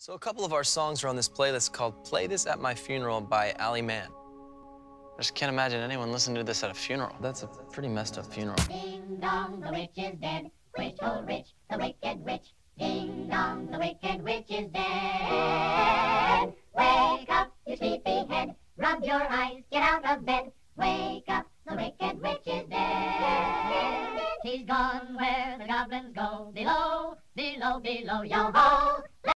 So a couple of our songs are on this playlist called Play This at My Funeral by Ali Mann. I just can't imagine anyone listening to this at a funeral. That's a pretty messed up funeral. Ding dong, the witch is dead. Witch, oh rich, the wicked witch. Ding dong, the wicked witch is dead. Wake up, you sleepy head. Rub your eyes, get out of bed. Wake up, the wicked witch is dead. She's gone where the goblins go. Below, below, below, yo ho.